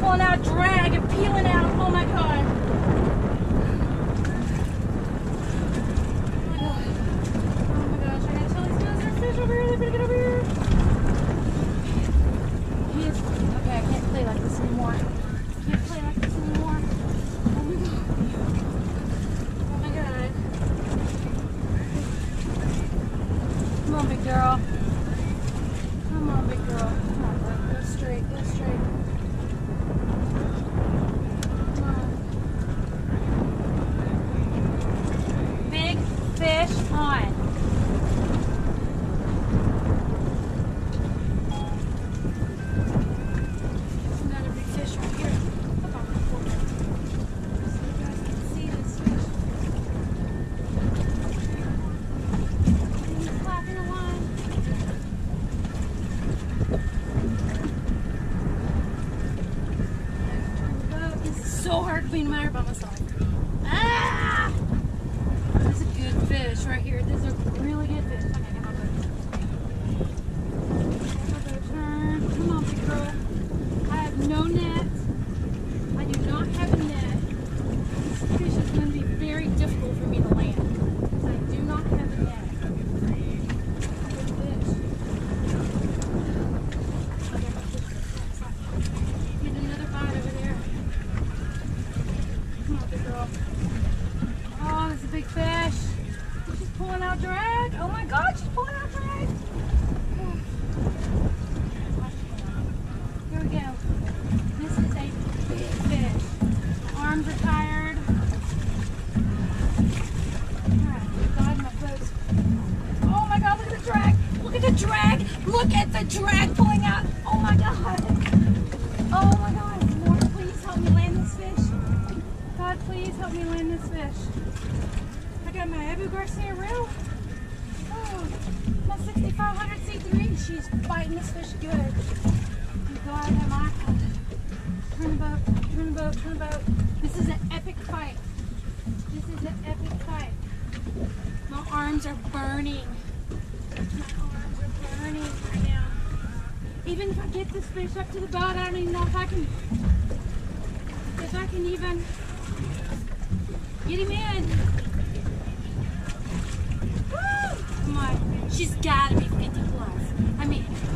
pulling out drag and peeling out. Oh my god. Oh my god. Oh my gosh, I gotta tell these guys there's fish over here. They better get over here. He is. Okay, I can't play like this anymore. Can't play like this anymore. Oh my god. Oh my god. Come on, big girl. Come on, big girl. Come on, bud. Go straight. Go straight. Come on. Big fish on. There's another big fish right here. Come on, so you guys can see this fish. He's flapping the line. It's so hard to clean by myself. Ah! This is a good fish right here. This is a really good fish. Okay, get my boat. Get my boat turn. Come on, big girl. I have no net. I do not have a net. This fish is going to be very difficult for me to land. Because I do not have a net. Good fish. Okay, my fish is outside. Get another bite over there. Come on, big girl. Oh, there's a big fish. She's pulling out drag. Oh my god, she's pulling out drag. Here we go. This is a big fish. My arms are tired. Alright, God, my boat's. Oh my god, look at the drag. Look at the drag. Look at the drag pulling out. Oh my god. Oh my god. Lord, please help me land this fish. God, please help me land this fish. I got my Abu Garcia reel. Oh, my 6500 C3. She's biting this fish good. God, have my Turn the boat, turn the boat, turn the boat. This is an epic fight. This is an epic fight. My arms are burning. My arms are burning. Even if I get this fish up to the boat, I don't even know if I can if I can even get him in. Woo! Come on. She's gotta be 50 plus.